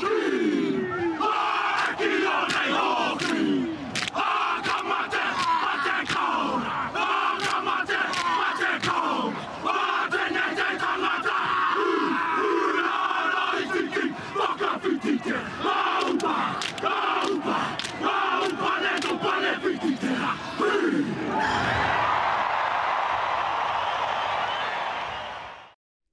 Three!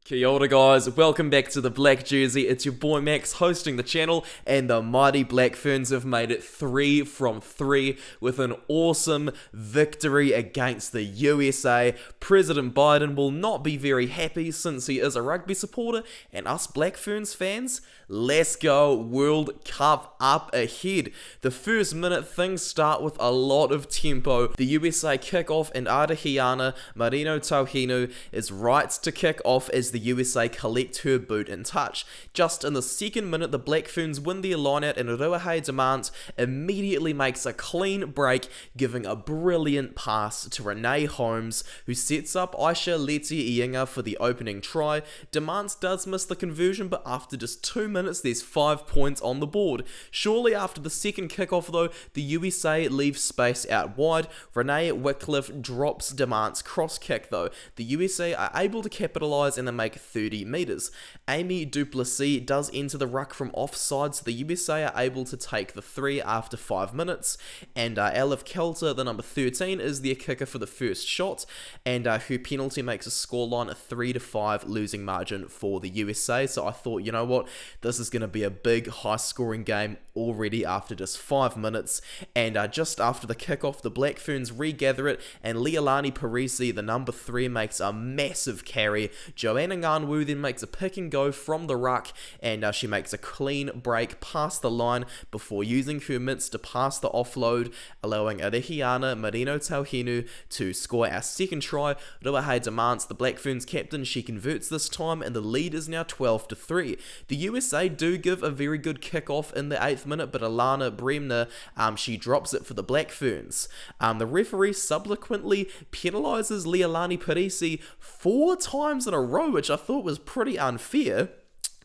Kia ora guys, welcome back to the Black Jersey. It's your boy Max hosting the channel and the mighty Black Ferns have made it 3 from 3 with an awesome victory against the USA. President Biden will not be very happy since he is a rugby supporter and us Black Ferns fans, let's go World Cup up ahead. The first minute things start with a lot of tempo. The USA kick off and Arihiana Marino Tauhinu is right to kick off as the USA collect her boot in touch. Just in the second minute, the Black Ferns win their lineout and Ruahei Demant immediately makes a clean break, giving a brilliant pass to Renee Holmes, who sets up Ayesha Leti-I'iga for the opening try. Demant does miss the conversion, but after just two minutes, there's five points on the board. Shortly after the second kickoff, though, the USA leaves space out wide. Renee Wickliffe drops Demant's cross kick, though. The USA are able to capitalize and they make make 30 metres. Amy du Plessis does enter the ruck from offside, so the USA are able to take the three after five minutes. And uh, Alev Kelter, the number 13, is their kicker for the first shot, and uh, her penalty makes a scoreline a 3 to 5 losing margin for the USA. So I thought, you know what, this is going to be a big, high scoring game already after just five minutes. And uh, just after the kickoff, the Black Ferns regather it, and Leilani Perese, the number 3, makes a massive carry. Joanna Ngan-Woo then makes a pick and go from the ruck and uh, she makes a clean break past the line before using her mitts to pass the offload, allowing Arihiana Marino Tauhinu to score our second try. Ruahei Demant the Black Ferns captain. She converts this time and the lead is now 12 to 3. The USA do give a very good kick off in the 8th minute, but Alana Bremner, um, she drops it for the Black Ferns. Um, the referee subsequently penalises Leilani Perese four times in a row, which I thought was pretty unfair.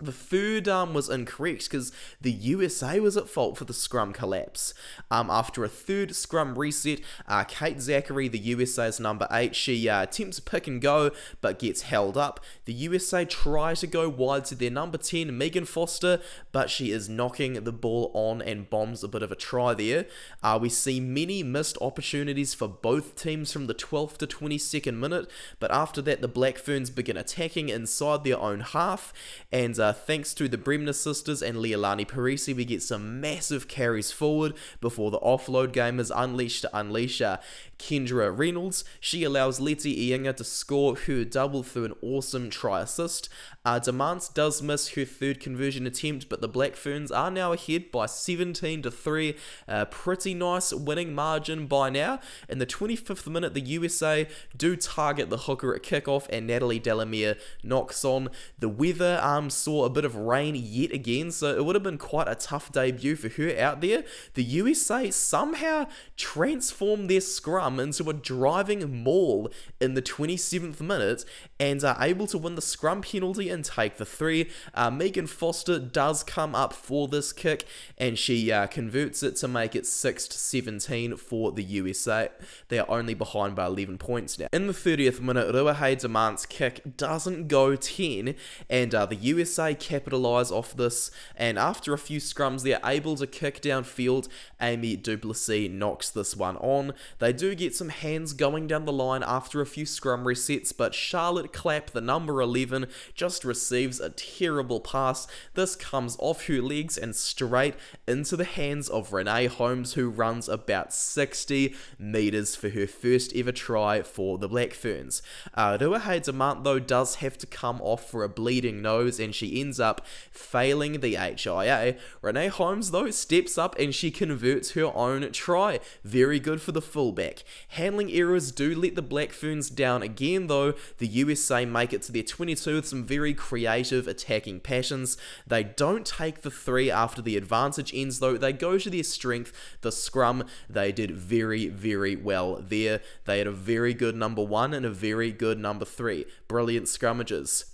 The third um, was incorrect because the USA was at fault for the scrum collapse. Um, after a third scrum reset, uh, Kate Zackary, the USA's number 8, she uh, attempts a pick and go but gets held up. The USA try to go wide to their number 10, Megan Foster, but she is knocking the ball on and bombs a bit of a try there. Uh, we see many missed opportunities for both teams from the 12th to 22nd minute, but after that, the Black Ferns begin attacking inside their own half and uh, uh, thanks to the Bremner sisters and Leilani Perese, we get some massive carries forward before the offload game is unleashed to unleash uh, Kendra Reynolds. She allows Leti-I'iga to score her double through an awesome try assist. Uh, Demant does miss her third conversion attempt, but the Black Ferns are now ahead by 17 to 3. A pretty nice winning margin by now. In the 25th minute, the USA do target the hooker at kickoff, and Natalie Delamere knocks on. The weather um, saw a bit of rain yet again, so it would have been quite a tough debut for her out there. The USA somehow transformed their scrum into a driving maul in the 27th minute and are able to win the scrum penalty and take the three. Uh, Megan Foster does come up for this kick and she uh, converts it to make it 6 to 17 for the USA. They are only behind by 11 points now. In the 30th minute, Ruahei Demant's kick doesn't go 10 and uh, the USA capitalise off this and after a few scrums they're able to kick downfield. Amy du Plessis knocks this one on. They do get some hands going down the line after a few scrum resets but Charlotte Clapp, the number 11, just receives a terrible pass. This comes off her legs and straight into the hands of Renee Holmes, who runs about 60 metres for her first ever try for the Black Ferns. Uh, Ruahei Demant, though, does have to come off for a bleeding nose, and she ends up failing the HIA. Renee Holmes, though, steps up and she converts her own try. Very good for the fullback. Handling errors do let the Black Ferns down again, though. The USA make it to their 22 with some very creative attacking passions. They don't take the three after the advantage ends, though. They go to their strength, the scrum. They did very, very well there. They had a very good number one and a very good number three. Brilliant scrummages.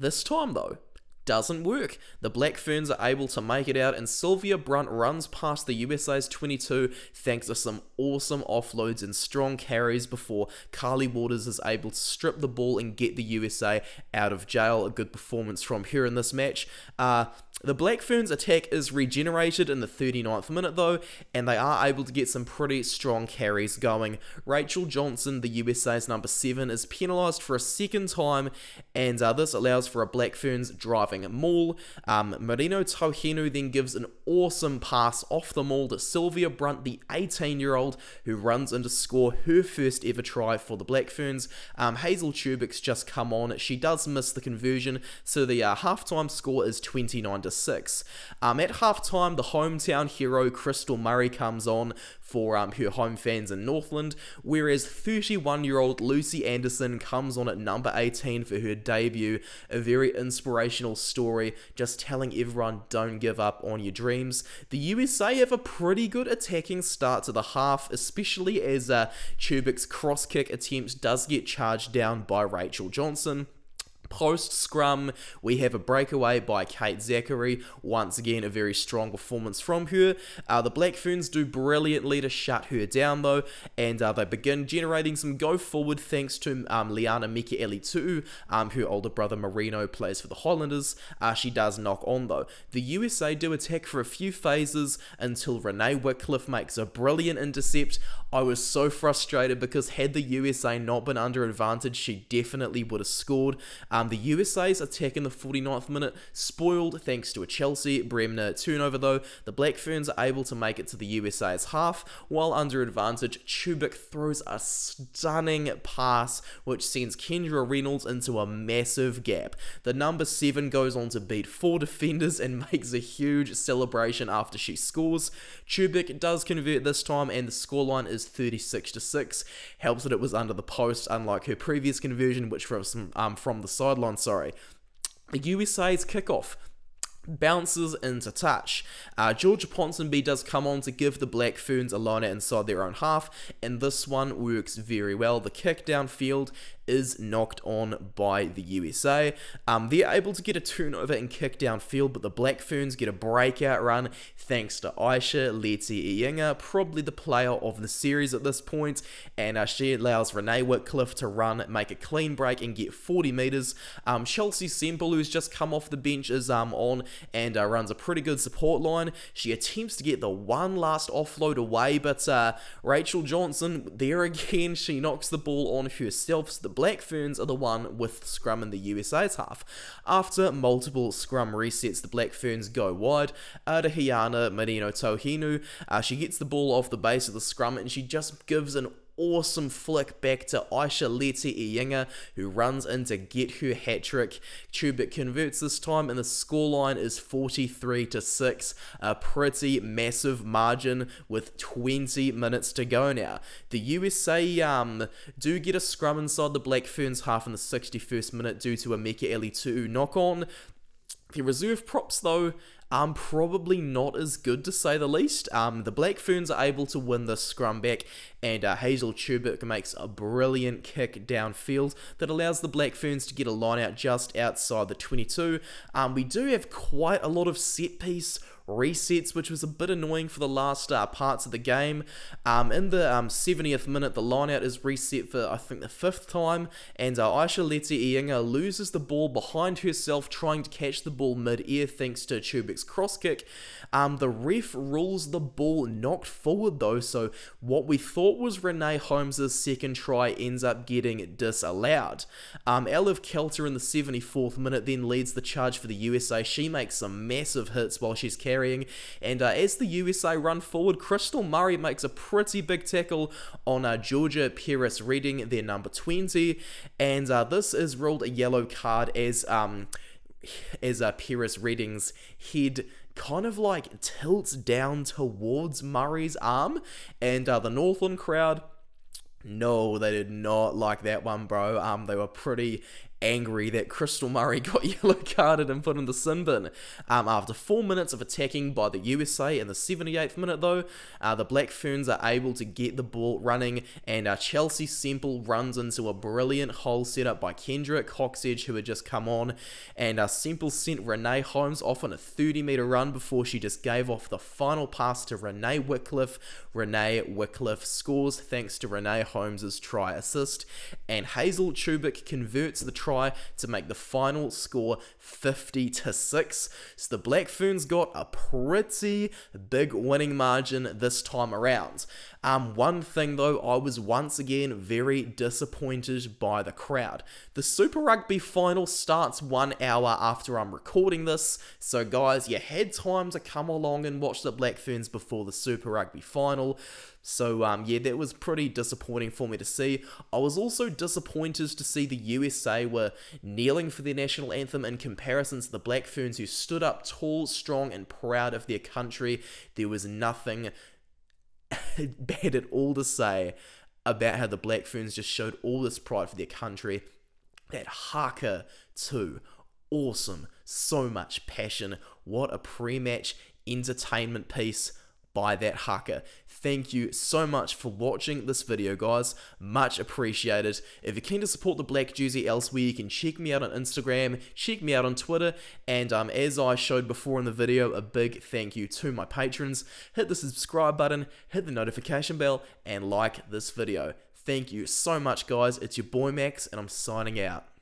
This time, though, doesn't work. The Black Ferns are able to make it out, and Sylvia Brunt runs past the USA's 22 thanks to some awesome offloads and strong carries before Carly Waters is able to strip the ball and get the USA out of jail. A good performance from her in this match. Uh, the Black Ferns attack is regenerated in the 39th minute though, and they are able to get some pretty strong carries going. Rachel Johnson, the USA's number 7, is penalised for a second time, and uh, this allows for a Black Ferns driving maul. Um, Marino Tauhinu then gives an awesome pass off the maul to Sylvia Brunt, the 18 year old, who runs in to score her first ever try for the Black Ferns. Um, Hazel Tubic's just come on. She does miss the conversion, so the uh, halftime score is 29 to 6. Um, at halftime, the hometown hero Krystal Murray comes on for um, her home fans in Northland, whereas 31 year old Lucy Anderson comes on at number 18 for her debut. A very inspirational story, just telling everyone don't give up on your dreams. The USA have a pretty good attacking start to the half, especially as uh, Tubic's cross kick attempt does get charged down by Rachel Johnson. Post scrum, we have a breakaway by Kate Zackary. Once again, a very strong performance from her. Uh, the Black Ferns do brilliantly to shut her down, though, and uh, they begin generating some go forward thanks to um, Liana Mikaele-Tu'u, um, her older brother Marino plays for the Highlanders. Uh, she does knock on, though. The USA do attack for a few phases until Renee Wickliffe makes a brilliant intercept. I was so frustrated because had the USA not been under advantage, she definitely would have scored. Um, the USA's attack in the 49th minute spoiled thanks to a Chelsea Bremner turnover though. The Black Ferns are able to make it to the USA's half while under advantage. Tubic throws a stunning pass which sends Kendra Reynolds into a massive gap. The number 7 goes on to beat four defenders and makes a huge celebration after she scores. Tubic does convert this time and the scoreline is 36 to 6. Helps that it was under the post unlike her previous conversion which was um, from the side sideline, sorry. The USA's kickoff bounces into touch. Uh, Georgia Ponsonby does come on to give the Black Ferns a liner inside their own half, and this one works very well. The kick downfield is knocked on by the USA. Um, they're able to get a turnover and kick downfield, but the Black Ferns get a breakout run thanks to Ayesha Leti-I'iga, probably the player of the series at this point, and uh, she allows Renee Wickliffe to run, make a clean break, and get 40 meters. Um, Chelsea Semple, who's just come off the bench, is um, on and uh, runs a pretty good support line. She attempts to get the one last offload away, but uh, Rachel Johnson, there again, she knocks the ball on herself. So the Black Ferns are the one with scrum in the USA's half. After multiple scrum resets, the Black Ferns go wide. Arihiana Marino Tauhinu, uh, she gets the ball off the base of the scrum and she just gives an awesome flick back to Ayesha Leti-I'iga, who runs in to get her hat trick. Tubic converts this time, and the scoreline is 43 to 6, a pretty massive margin with 20 minutes to go now. The USA um, do get a scrum inside the Black Ferns half in the 61st minute due to a Mikaele-Tu'u knock on. The reserve props, though, um, probably not as good to say the least. Um, the Black Ferns are able to win the scrum back, and uh, Hazel Tubic makes a brilliant kick downfield that allows the Black Ferns to get a line out just outside the 22. Um, we do have quite a lot of set piece resets, which was a bit annoying for the last uh, parts of the game. Um, in the um, 70th minute, the lineout is reset for, I think, the fifth time, and uh, Ayesha Leti-I'iga loses the ball behind herself, trying to catch the ball mid-air thanks to Tubic's cross kick. Um, the ref rules the ball knocked forward, though, so what we thought was Renee Holmes' second try ends up getting disallowed. Um, Alev Kelter in the 74th minute then leads the charge for the USA. She makes some massive hits while she's carrying carrying. And uh, as the USA run forward, Krystal Murray makes a pretty big tackle on uh, Georgia Perris-Redding, their number 20. And uh, this is ruled a yellow card as um, as uh, Perris-Redding's head kind of like tilts down towards Murray's arm, and uh, the Northland crowd. No, they did not like that one, bro. Um, they were pretty angry that Krystal Murray got yellow carded and put in the sin bin. Um, after four minutes of attacking by the USA in the 78th minute, though, uh, the Black Ferns are able to get the ball running, and uh, Chelsea Semple runs into a brilliant hole set up by Kendra Cocksedge, who had just come on, and uh, Semple sent Renee Holmes off on a 30 metre run before she just gave off the final pass to Renee Wickliffe. Renee Wickliffe scores thanks to Renee Holmes's try assist, and Hazel Tubic converts the try to make the final score 50 to 6. So the Black Ferns got a pretty big winning margin this time around. Um, one thing though, I was once again very disappointed by the crowd. The Super Rugby final starts one hour after I'm recording this, so guys, you had time to come along and watch the Black Ferns before the Super Rugby final. So um, yeah, that was pretty disappointing for me to see. I was also disappointed to see the USA were kneeling for their national anthem in comparison to the Black Ferns who stood up tall, strong, and proud of their country. There was nothing bad at all to say about how the Black Ferns just showed all this pride for their country. That haka too, awesome, so much passion. What a pre-match entertainment piece by that haka. Thank you so much for watching this video, guys. Much appreciated. If you're keen to support the Black Jersey elsewhere, you can check me out on Instagram, check me out on Twitter, and um, as I showed before in the video, a big thank you to my patrons. Hit the subscribe button, hit the notification bell, and like this video. Thank you so much, guys. It's your boy Max, and I'm signing out.